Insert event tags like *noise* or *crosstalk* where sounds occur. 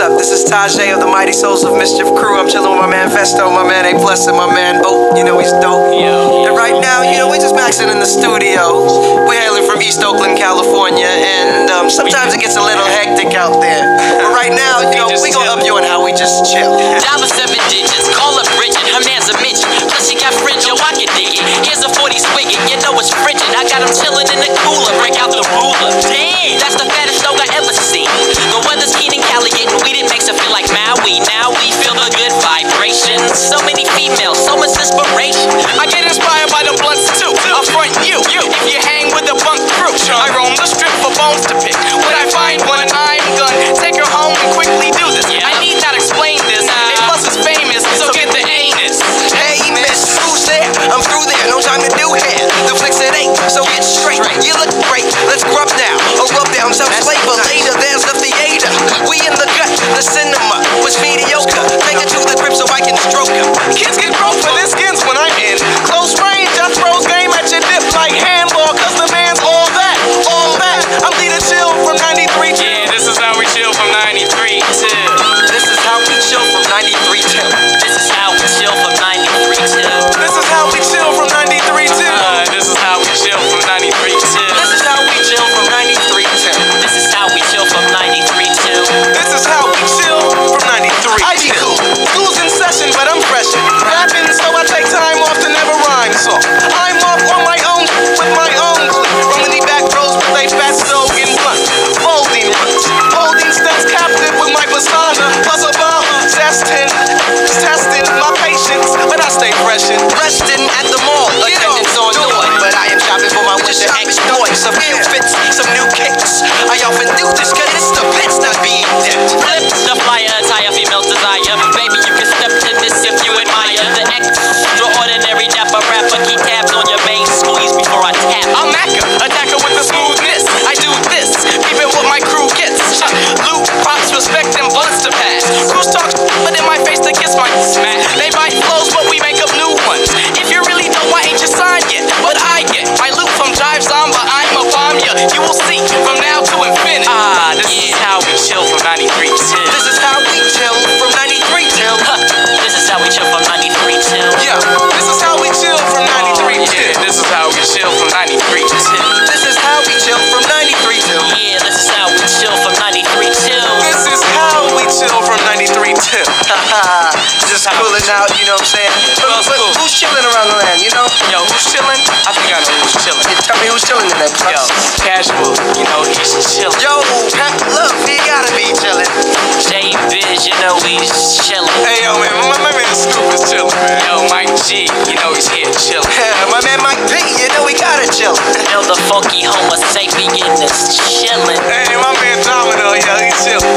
up? This is Tajay of the Mighty Souls of Mischief crew. I'm chilling with my man Festo, my man A Plus, and my man Oh, you know he's dope. And right now, you know, we just maxing in the studio. We're hailing from East Oakland, California, and um, sometimes it gets a little hectic out there. But right now, you know, we gonna up you on how we just chill. Dollar seven digits, call up Bridget, her man's a midget. Plus she got fringe, yo, I can dig it. Here's a 40 spigot, you know it's frigid. I got him chillin' in the feel. Now we feel the good vibrations. So many females, so much inspiration. Kids get broke for their Resting at the mall, attendance on door. But I am shopping for my winter exploits. Some new fits, some new kicks. I often You will see from now to infinity. Ah, this is how we chill from 93 till. This is how we chill from 93 till. This is how we chill from 93 till. Yeah, this is how we chill from 93 till. This is how we chill from 93 till. *laughs* This is how we chill from 93 till. Yeah, this is how we chill from 93 till. This is how we chill from 93 till. Just cooling out, you know what I'm saying? But, but who's chilling around the land, you know? Yo, who's chilling? I think I know who's chilling. Yeah, tell me who's chilling in that Yo. Casual, you know, he's chilling. Yo, look, he gotta be chilling. J Biz, you know he's chilling. Hey, yo, man, my, my man Scoop is chilling, man. Yo, Mike G, you know he's here chilling. My man Mike P, you know we gotta chill. Know the funky homo sapien is chilling. Hey, my man Domino, yo, he's chilling.